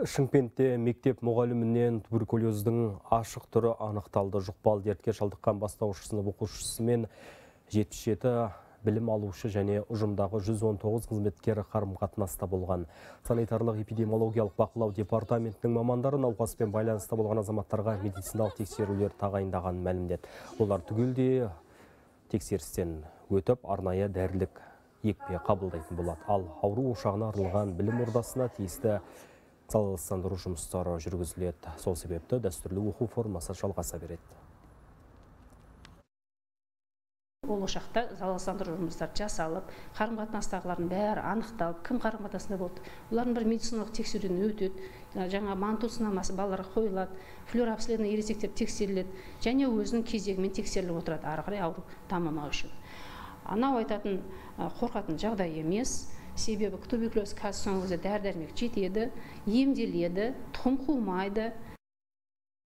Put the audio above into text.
Шымкентте мектеп мұғалімінен туберкулездің ашық түрі анықталды. Жұқпалы дертке шалдыққан бастауыш сынып оқушысы мен 77 білім алушы және ұжымдағы 119 қызметкері қарым-қатынаста болған. Санитарлық эпидемиологиялық бақылау департаментінің мамандары науқаспен байланыста болған азаматтарға медициналық тексерулер тағайындаған мәлімдеді. Олар түгелде тексерістен өтіп арнайы дәрілік екпе қабылдайтын болады. Ал ауру ошағына арналған білім ордасына тиісті залалсыздандыру жұмыстары жүргізіледі. Сол себепті дәстүрлі оқу формасы жалғаса береді. ол ошақта залалсыздандыру жұмыстары жасалып қарым қатынастағылардың бәрі анықталып кім қарым қатынасында болды олардың бір медициналық тексеруден өтеді жаңа манту сынамасы балаларға қойылады флюорабсленный ересектер тексеріледі және өзінің кезегімен тексеріліп отырады ары қарай ауру дамымау үшін анау айтатын қорқатын жағдай емес себебі туберкулез қазір соңғы кезде дәрі дәрмек жетеді емделеді тұқым қумайды